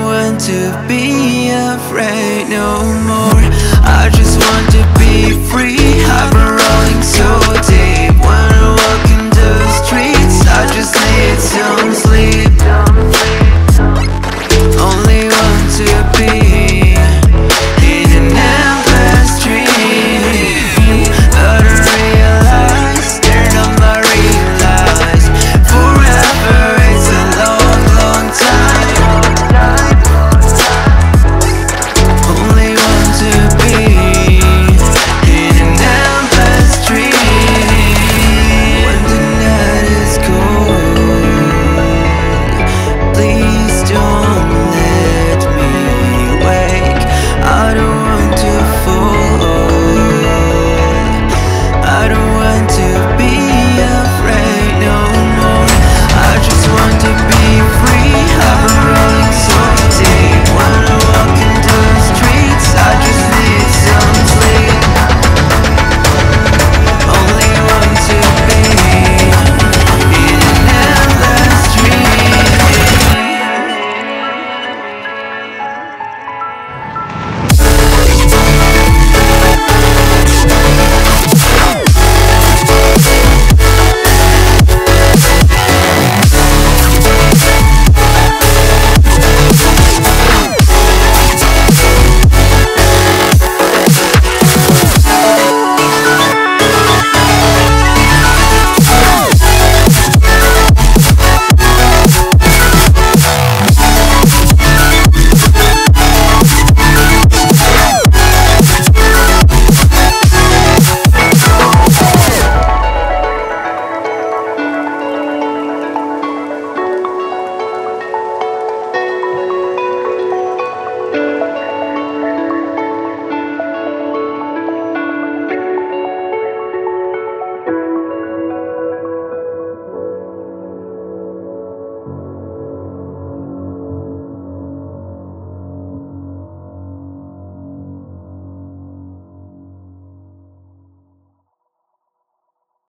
Want to be afraid no more. I just want to be free. I've been rolling